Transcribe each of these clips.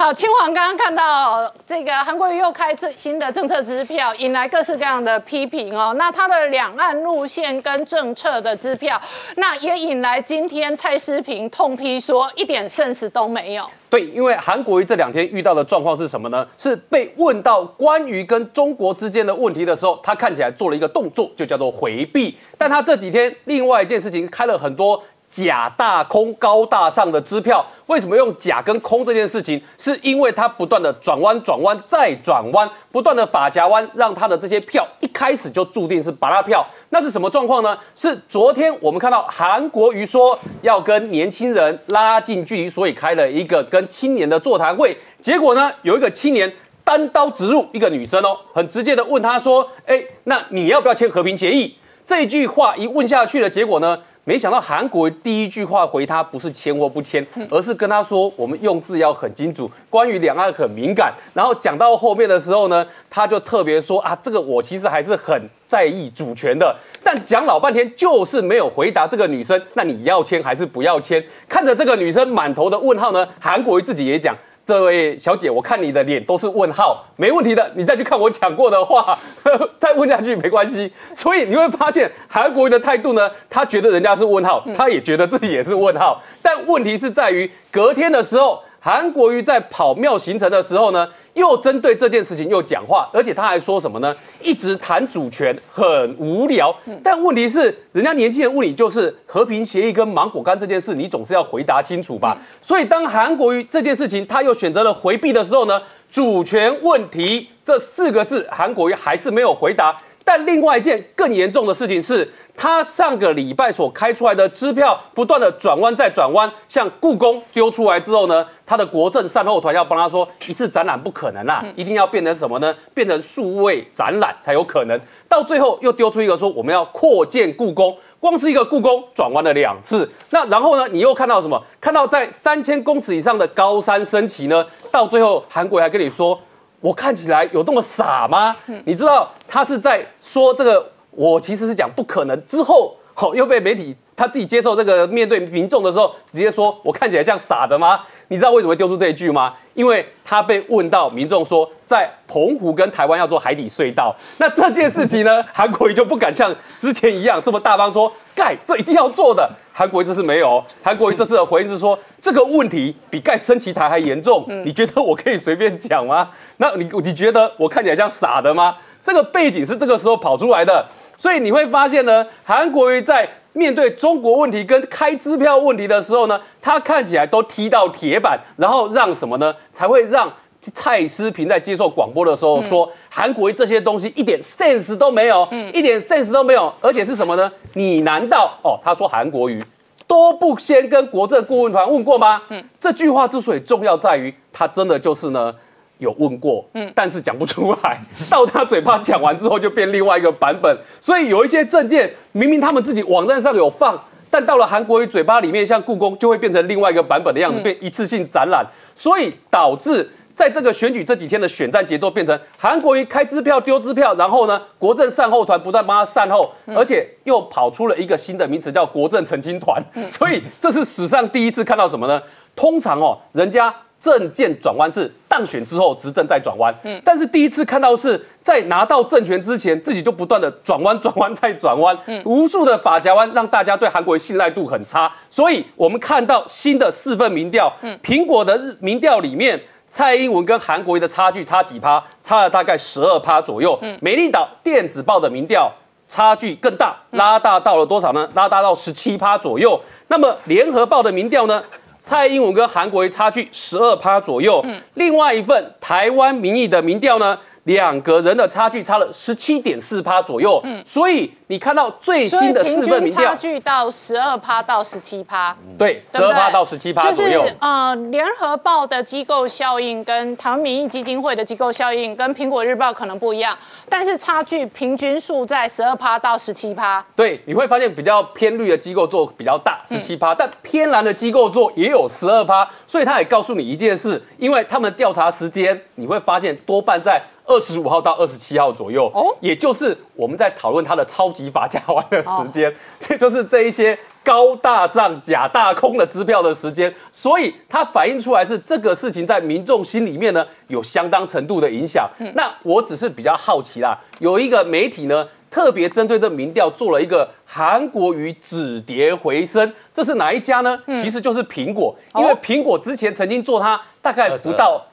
好，清华刚刚看到这个韩国瑜又开最新的政策支票，引来各式各样的批评哦。那他的两岸路线跟政策的支票，那也引来今天蔡思平痛批说一点 sense 都没有。对，因为韩国瑜这两天遇到的状况是什么呢？是被问到关于跟中国之间的问题的时候，他看起来做了一个动作，就叫做回避。但他这几天另外一件事情开了很多。假大空高大上的支票，为什么用假跟空这件事情？是因为它不断的转弯、转弯再转弯，不断的法夹弯，让他的这些票一开始就注定是拔拉票。那是什么状况呢？是昨天我们看到韩国瑜说要跟年轻人拉近距离，所以开了一个跟青年的座谈会。结果呢，有一个青年单刀直入，一个女生哦，很直接的问他说：“哎，那你要不要签和平协议？”这句话一问下去的结果呢？没想到韩国第一句话回他不是签或不签，而是跟他说我们用字要很清楚，关于两岸很敏感。然后讲到后面的时候呢，他就特别说啊，这个我其实还是很在意主权的。但讲老半天就是没有回答这个女生，那你要签还是不要签？看着这个女生满头的问号呢，韩国自己也讲。这位小姐，我看你的脸都是问号，没问题的。你再去看我讲过的话，再问下去没关系。所以你会发现韩国瑜的态度呢，他觉得人家是问号，他也觉得自己也是问号。但问题是在于隔天的时候。韩国瑜在跑庙行程的时候呢，又针对这件事情又讲话，而且他还说什么呢？一直谈主权很无聊。但问题是，人家年轻人问你就是和平协议跟芒果干这件事，你总是要回答清楚吧？所以当韩国瑜这件事情他又选择了回避的时候呢，主权问题这四个字，韩国瑜还是没有回答。但另外一件更严重的事情是。他上个礼拜所开出来的支票，不断的转弯再转弯，像故宫丢出来之后呢，他的国政善后团要帮他说一次展览不可能啦，一定要变成什么呢？变成数位展览才有可能。到最后又丢出一个说我们要扩建故宫，光是一个故宫转弯了两次。那然后呢，你又看到什么？看到在三千公尺以上的高山升旗呢？到最后韩国还跟你说，我看起来有那么傻吗？你知道他是在说这个。我其实是讲不可能，之后好又被媒体他自己接受这个面对民众的时候，直接说我看起来像傻的吗？你知道为什么会丢出这一句吗？因为他被问到民众说在澎湖跟台湾要做海底隧道，那这件事情呢，韩国瑜就不敢像之前一样这么大方说盖这一定要做的。韩国瑜这次没有，韩国瑜这次的回应是说这个问题比盖升旗台还严重，你觉得我可以随便讲吗？那你你觉得我看起来像傻的吗？这个背景是这个时候跑出来的。所以你会发现呢，韩国瑜在面对中国问题跟开支票问题的时候呢，他看起来都踢到铁板，然后让什么呢？才会让蔡思平在接受广播的时候说，韩国瑜这些东西一点 sense 都没有，一点 sense 都没有，而且是什么呢？你难道哦？他说韩国瑜都不先跟国政顾问团问过吗？嗯，这句话之所以重要在于，他真的就是呢。有问过，嗯，但是讲不出来，到他嘴巴讲完之后就变另外一个版本，所以有一些证件明明他们自己网站上有放，但到了韩国瑜嘴巴里面，像故宫就会变成另外一个版本的样子，变一次性展览，所以导致在这个选举这几天的选战节奏变成韩国瑜开支票丢支票，然后呢，国政善后团不断帮他善后，而且又跑出了一个新的名词叫国政澄清团，所以这是史上第一次看到什么呢？通常哦，人家。政见转弯是当选之后执政再转弯，嗯，但是第一次看到是在拿到政权之前，自己就不断的转弯、转弯再转弯，嗯，无数的法夹弯，让大家对韩国信赖度很差。所以我们看到新的四份民调，嗯，苹果的日民调里面，蔡英文跟韩国瑜的差距差几趴？差了大概十二趴左右。嗯，美丽岛电子报的民调差距更大，拉大到了多少呢？拉大到十七趴左右。那么联合报的民调呢？蔡英文跟韩国瑜差距十二趴左右，另外一份台湾民意的民调呢？两个人的差距差了十七点四趴左右，嗯，所以你看到最新的四份民调，差距到十二趴到十七趴，对，十二趴到十七趴左右。呃，联合报的机构效应跟台湾民意基金会的机构效应跟苹果日报可能不一样，但是差距平均数在十二趴到十七趴。对，你会发现比较偏绿的机构做比较大，十七趴，但偏蓝的机构做也有十二趴，所以他也告诉你一件事，因为他们调查时间，你会发现多半在。二十五号到二十七号左右，哦，也就是我们在讨论它的超级法家湾的时间，这就是这一些。高大上假大空的支票的时间，所以它反映出来是这个事情在民众心里面呢有相当程度的影响。那我只是比较好奇啦，有一个媒体呢特别针对这民调做了一个韩国瑜止跌回升，这是哪一家呢？其实就是苹果，因为苹果之前曾经做它大概不到。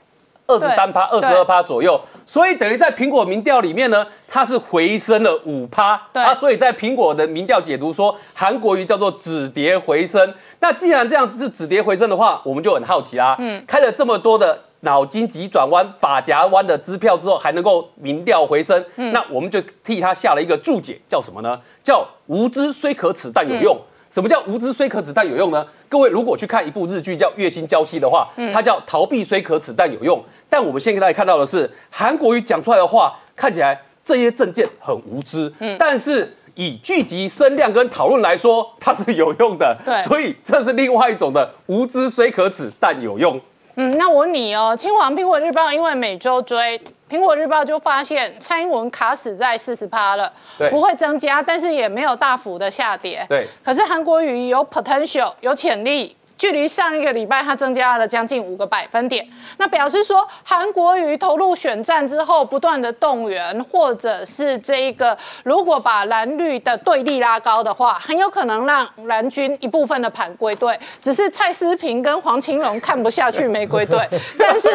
二十三趴、二十二趴左右，所以等于在苹果民调里面呢，它是回升了五趴。啊，所以在苹果的民调解读说，韩国瑜叫做止跌回升。那既然这样子是止跌回升的话，我们就很好奇啦。嗯，开了这么多的脑筋急转弯、发夹弯的支票之后，还能够民调回升，那我们就替他下了一个注解，叫什么呢？叫无知虽可耻，但有用。什么叫无知虽可耻但有用呢？各位如果去看一部日剧叫《月薪娇妻》的话，它叫逃避虽可耻但有用。但我们现在看到的是韩国瑜讲出来的话，看起来这些证件很无知，但是以聚集声量跟讨论来说，它是有用的。对，所以这是另外一种的无知虽可耻但有用。嗯，那我问你哦，清华苹果日报因为每周追苹果日报就发现蔡英文卡死在四十趴了，不会增加，但是也没有大幅的下跌。对，可是韩国瑜有 potential 有潜力。距离上一个礼拜，它增加了将近五个百分点。那表示说，韩国瑜投入选战之后，不断的动员，或者是这一个，如果把蓝绿的对立拉高的话，很有可能让蓝军一部分的盘归队。只是蔡思平跟黄青龙看不下去没归队，但是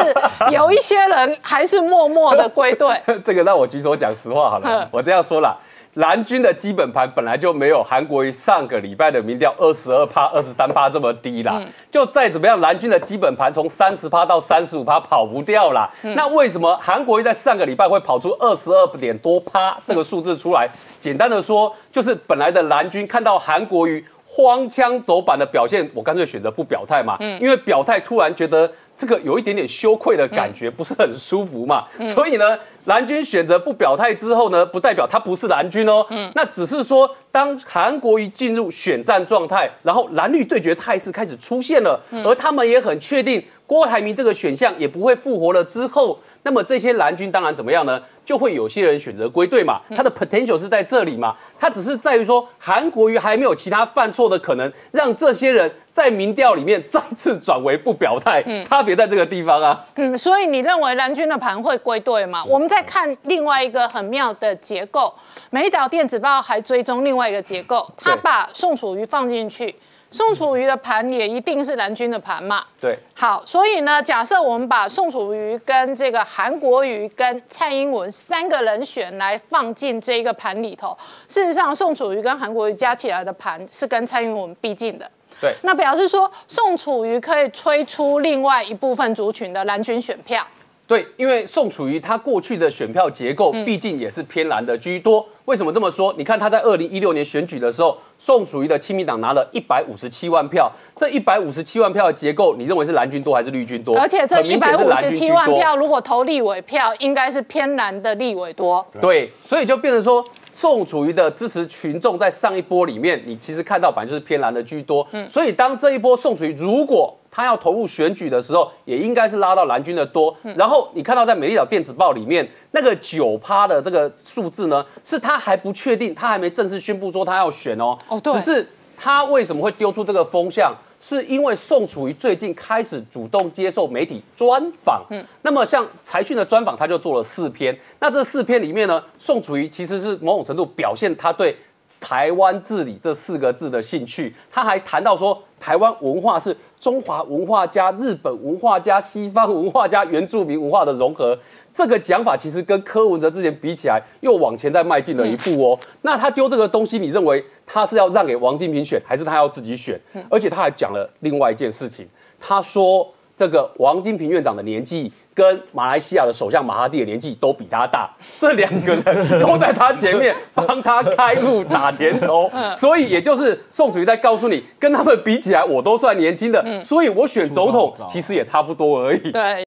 有一些人还是默默的归队。这个让我举手讲实话好了，我这样说了。蓝军的基本盘本来就没有韩国瑜上个礼拜的民调二十二趴、二十三趴这么低啦。就再怎么样，蓝军的基本盘从三十趴到三十五趴跑不掉啦。那为什么韩国瑜在上个礼拜会跑出二十二点多趴这个数字出来？简单的说，就是本来的蓝军看到韩国瑜荒腔走板的表现，我干脆选择不表态嘛。因为表态突然觉得。这个有一点点羞愧的感觉，不是很舒服嘛？所以呢，蓝军选择不表态之后呢，不代表他不是蓝军哦。嗯，那只是说，当韩国一进入选战状态，然后蓝绿对决态势开始出现了，而他们也很确定郭台铭这个选项也不会复活了之后。那么这些蓝军当然怎么样呢？就会有些人选择归队嘛，他的 potential 是在这里嘛，他只是在于说韩国瑜还没有其他犯错的可能，让这些人在民调里面再次转为不表态，差别在这个地方啊。嗯，所以你认为蓝军的盘会归队吗？我们再看另外一个很妙的结构，美岛电子报还追踪另外一个结构，他把宋楚瑜放进去。宋楚瑜的盘也一定是蓝军的盘嘛？对。好，所以呢，假设我们把宋楚瑜跟这个韩国瑜跟蔡英文三个人选来放进这一个盘里头，事实上，宋楚瑜跟韩国瑜加起来的盘是跟蔡英文逼近的。对。那表示说，宋楚瑜可以吹出另外一部分族群的蓝军选票。对，因为宋楚瑜他过去的选票结构毕竟也是偏蓝的居多。为什么这么说？你看他在二零一六年选举的时候，宋楚瑜的亲民党拿了一百五十七万票，这一百五十七万票的结构，你认为是蓝军多还是绿军多？而且这一百五十七万票如果投立委票，应该是偏蓝的立委多。对，所以就变成说。宋楚瑜的支持群众在上一波里面，你其实看到反正就是偏蓝的居多，嗯，所以当这一波宋楚瑜如果他要投入选举的时候，也应该是拉到蓝军的多。然后你看到在美丽岛电子报里面那个九趴的这个数字呢，是他还不确定，他还没正式宣布说他要选哦，哦，对，只是他为什么会丢出这个风向？是因为宋楚瑜最近开始主动接受媒体专访，嗯，那么像财讯的专访，他就做了四篇。那这四篇里面呢，宋楚瑜其实是某种程度表现他对台湾治理这四个字的兴趣。他还谈到说，台湾文化是中华文化加日本文化加西方文化加原住民文化的融合。这个讲法其实跟柯文哲之前比起来，又往前再迈进了一步哦。那他丢这个东西，你认为他是要让给王金平选，还是他要自己选？而且他还讲了另外一件事情，他说这个王金平院长的年纪跟马来西亚的首相马哈蒂的年纪都比他大，这两个人都在他前面帮他开路打前头，所以也就是宋楚瑜在告诉你，跟他们比起来，我都算年轻的，所以我选总统其实也差不多而已。对。